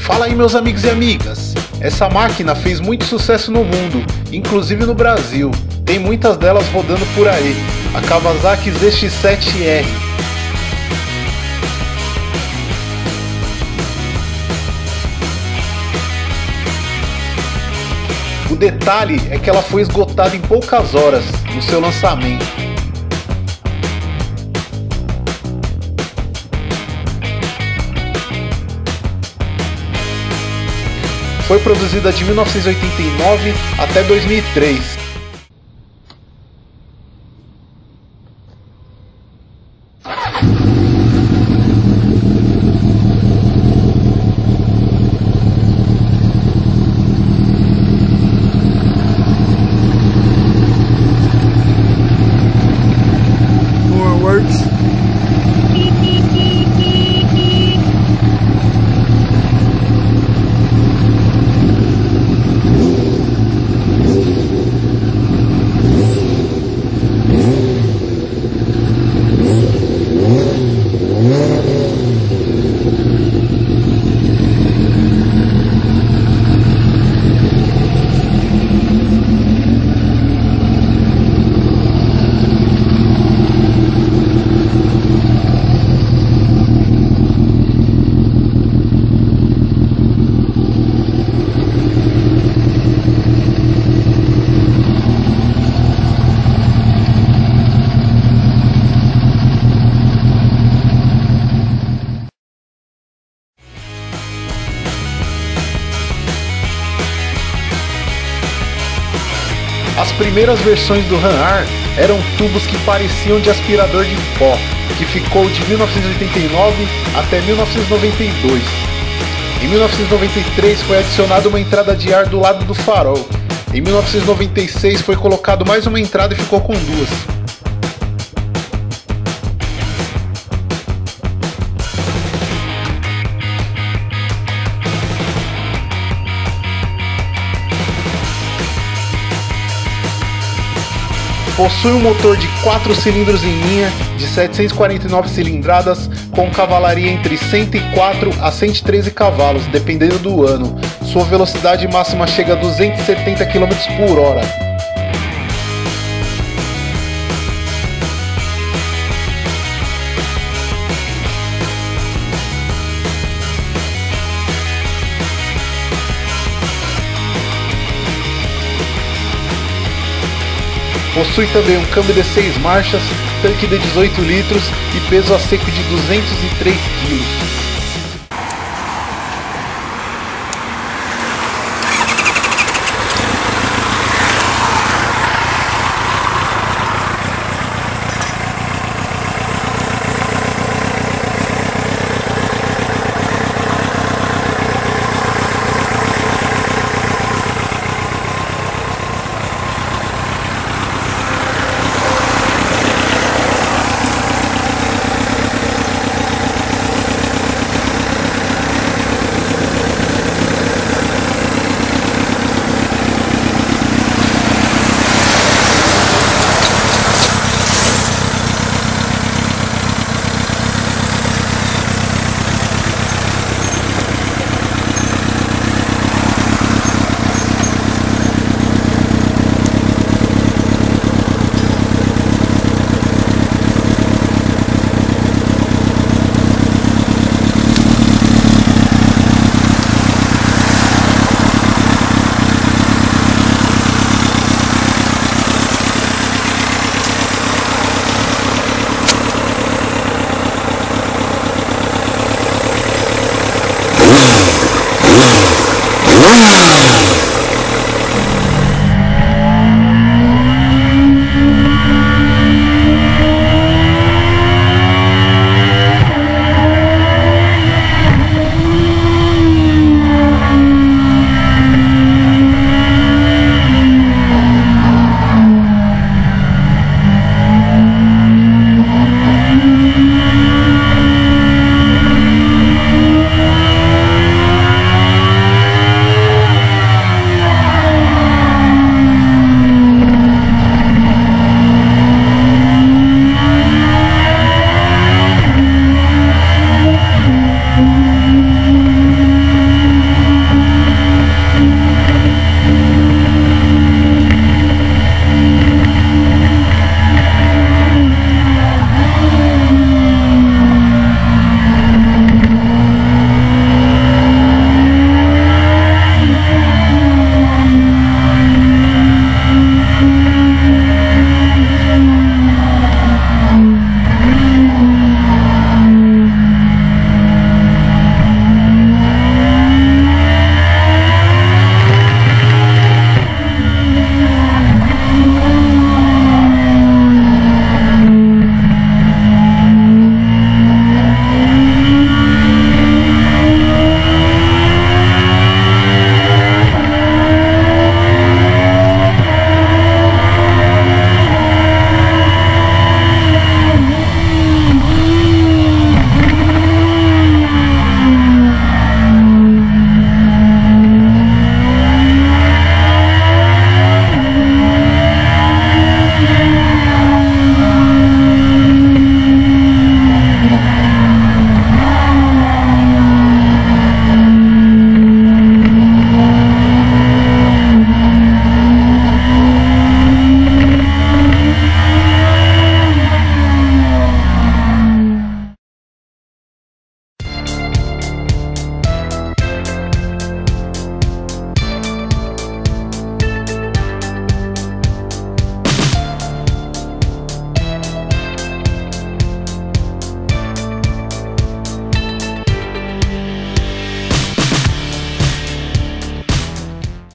Fala aí meus amigos e amigas! Essa máquina fez muito sucesso no mundo, inclusive no Brasil. Tem muitas delas rodando por aí. A Kawasaki ZX7R. O detalhe é que ela foi esgotada em poucas horas no seu lançamento. Foi produzida de 1989 até 2003. As primeiras versões do RAM-R eram tubos que pareciam de aspirador de pó, que ficou de 1989 até 1992. Em 1993 foi adicionada uma entrada de ar do lado do farol. Em 1996 foi colocado mais uma entrada e ficou com duas. Possui um motor de 4 cilindros em linha, de 749 cilindradas, com cavalaria entre 104 a 113 cavalos, dependendo do ano. Sua velocidade máxima chega a 270 km por hora. Possui também um câmbio de 6 marchas, tanque de 18 litros e peso a seco de 203 kg.